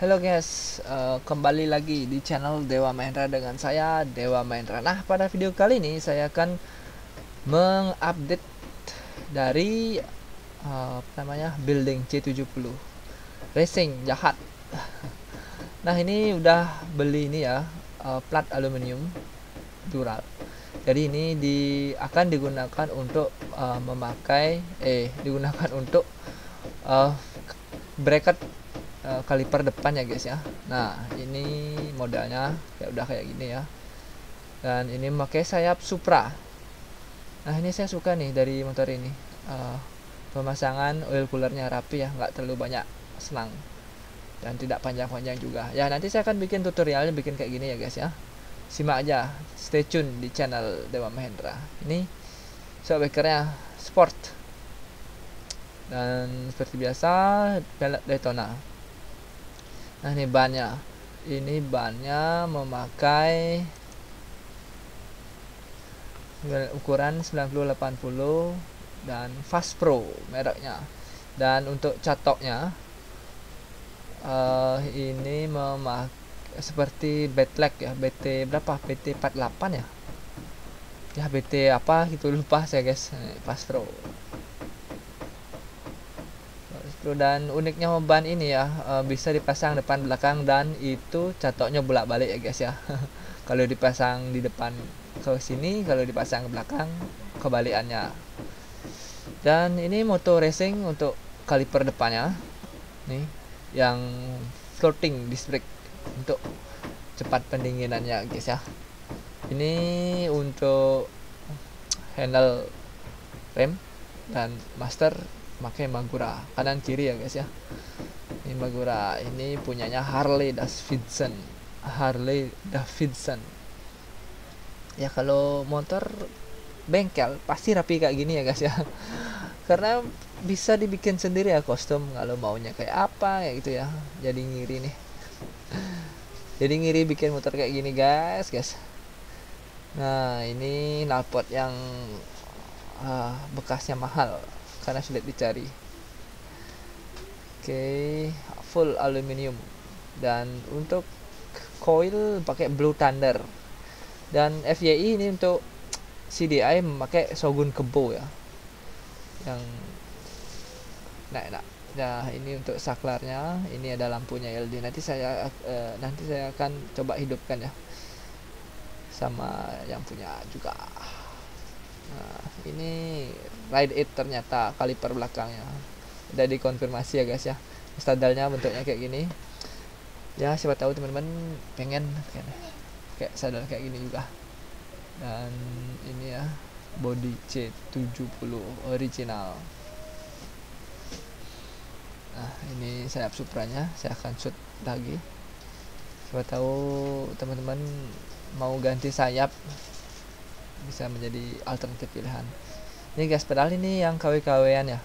Halo guys, uh, kembali lagi di channel Dewa Mahendra dengan saya Dewa Mahendra. Nah, pada video kali ini saya akan mengupdate dari uh, apa namanya building C70 racing jahat. Nah, ini udah beli ini ya uh, plat aluminium dural. Jadi ini di akan digunakan untuk uh, memakai eh digunakan untuk uh, bracket kaliper depan ya guys ya. Nah ini modalnya kayak udah kayak gini ya. Dan ini memakai sayap Supra. Nah ini saya suka nih dari motor ini. Uh, pemasangan oil coolernya rapi ya nggak terlalu banyak selang dan tidak panjang-panjang juga. Ya nanti saya akan bikin tutorialnya bikin kayak gini ya guys ya. Simak aja. Stay tune di channel Dewa Mahendra. Ini shockbreakernya sport. Dan seperti biasa pelek Daytona nah ini bannya. Ini bannya memakai ukuran 9080 dan Fast Pro mereknya. Dan untuk catoknya uh, ini memakai seperti Betlag ya BT berapa? BT 48 ya? Ya BT apa gitu lupa saya guys. Fast Pro dan uniknya ban ini ya uh, bisa dipasang depan belakang dan itu catoknya bolak balik ya guys ya. Kalau dipasang di depan ke sini kalau dipasang ke belakang kebalikannya. Dan ini moto racing untuk kaliper depannya. Nih yang floating disc brake untuk cepat pendinginannya guys ya. Ini untuk handle rem dan master pakai Magura. Kanan kiri ya guys ya. Ini Magura. Ini punyanya Harley Davidson. Harley Davidson. Ya kalau motor bengkel pasti rapi kayak gini ya guys ya. Karena bisa dibikin sendiri ya kostum. Kalau maunya kayak apa kayak gitu ya. Jadi ngiri nih. Jadi ngiri bikin motor kayak gini guys guys. Nah ini knalpot yang uh, bekasnya mahal karena sulit dicari. Oke okay, full aluminium. Dan untuk coil pakai Blue Thunder. Dan FYI ini untuk CDI memakai Shogun Kebo ya. Yang nah, nah nah ini untuk saklarnya. Ini ada lampunya LED nanti saya uh, nanti saya akan coba hidupkan ya. Sama yang punya juga nah ini ride it ternyata kaliper belakangnya. Udah dikonfirmasi ya guys ya. Standarnya bentuknya kayak gini. Ya siapa tahu teman-teman pengen kayak, kayak sadar kayak gini juga. Dan ini ya body C70 original. Nah ini sayap supranya saya akan shoot lagi. Siapa tahu teman-teman mau ganti sayap bisa menjadi alternatif pilihan. Ini gas pedal ini yang KW-KW-an ya.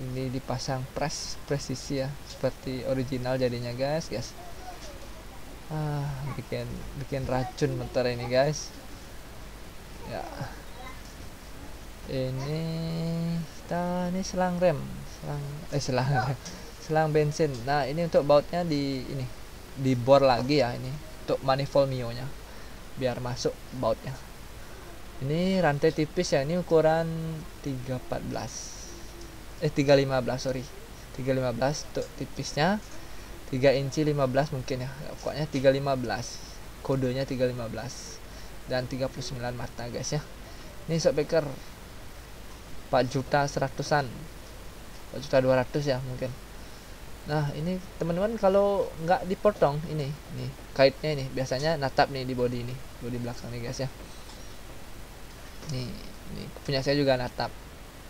Ini dipasang press presisi ya seperti original jadinya guys guys. Ah bikin bikin racun motor ini guys. Ya. Ini kita ini selang rem selang eh selang rem selang bensin. Nah ini untuk bautnya di ini di bor lagi ya ini untuk manifold mio nya biar masuk bautnya. Ini rantai tipis ya ini ukuran 314 eh 315 sorry. 315 untuk tipisnya 3 inci 15 mungkin ya. Pokoknya 315 kodenya 315 dan 39 mata guys ya. Ini shockbreaker 4 juta seratusan. 4 juta 200 ya mungkin nah ini teman-teman kalau nggak dipotong ini nih kaitnya ini biasanya natap nih di body ini body belakang nih guys ya. Nih ini punya saya juga natap.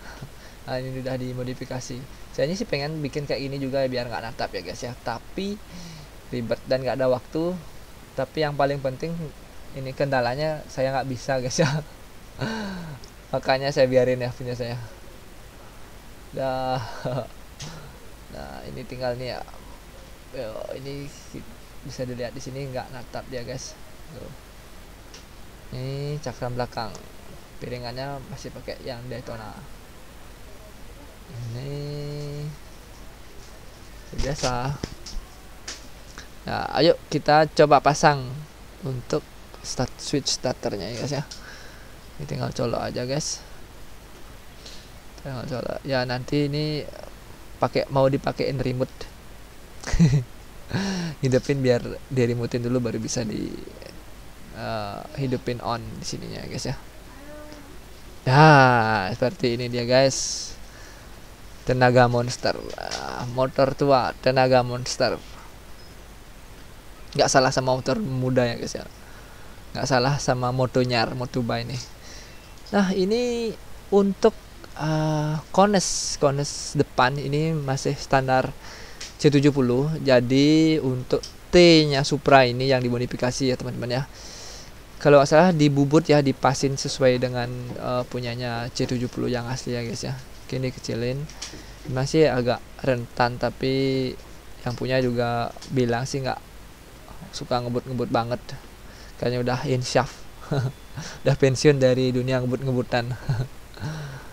Nah ini udah dimodifikasi. Saya ini sih pengen bikin kayak ini juga biar nggak natap ya guys ya. Tapi ribet dan nggak ada waktu. Tapi yang paling penting ini kendalanya saya nggak bisa guys ya. Makanya saya biarin ya punya saya. Dah nah ini tinggal nih ya. Yo, ini bisa dilihat di sini nggak natap dia guys. Tuh. ini cakram belakang. Piringannya masih pakai yang Daytona. Ini biasa. Ya ayo kita coba pasang untuk start switch starternya ya guys ya. Ini tinggal colok aja guys. Tinggal colok. Ya nanti ini pakai mau dipakein remote. Hidupin biar di remotein dulu baru bisa di uh, hidupin on di sininya guys ya. Ya seperti ini dia guys. Tenaga monster. Uh, motor tua tenaga monster. Nggak salah sama motor muda ya guys ya. Nggak salah sama motonya motoba ini. Nah ini untuk uh, kones kones depan ini masih standar C70 jadi untuk T nya Supra ini yang dimodifikasi ya teman-teman ya. Kalau nggak salah dibubut ya dipasin sesuai dengan uh, punyanya C70 yang asli ya guys ya. Kini kecilin. Masih agak rentan tapi yang punya juga bilang sih nggak suka ngebut-ngebut banget. Kayaknya udah insyaf udah pensiun dari dunia ngebut-ngebutan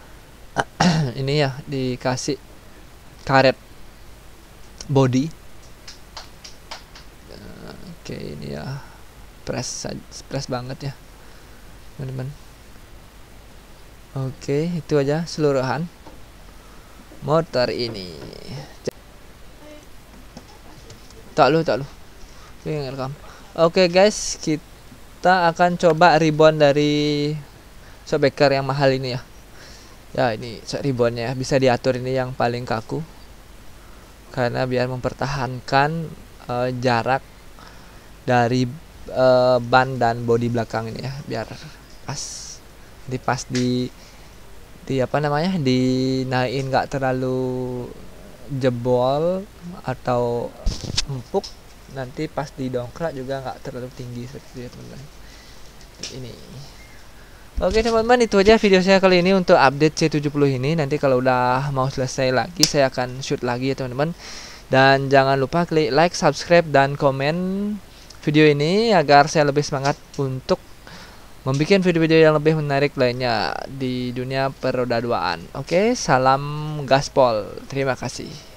ini ya dikasih karet. Body. Oke ini ya. Press press banget ya teman-teman. Oke itu aja seluruhan motor ini. Tak lu tak lu. Rekam. Oke guys, kita akan coba ribbon dari Sobeker yang mahal ini ya. Ya ini ribbonnya bisa diatur ini yang paling kaku. Karena biar mempertahankan uh, jarak dari uh, ban dan bodi belakang ini ya, biar pas di pas di di apa namanya? Dinaikin nggak terlalu jebol atau empuk nanti pas didongkrak juga nggak terlalu tinggi seperti itu ya ini Oke teman-teman itu aja video saya kali ini untuk update C70 ini. Nanti kalau udah mau selesai lagi saya akan shoot lagi ya teman-teman. Dan jangan lupa klik like, subscribe, dan komen video ini Agar saya lebih semangat untuk membuat video-video yang lebih menarik lainnya di dunia peroda duaan. Oke salam gaspol. Terima kasih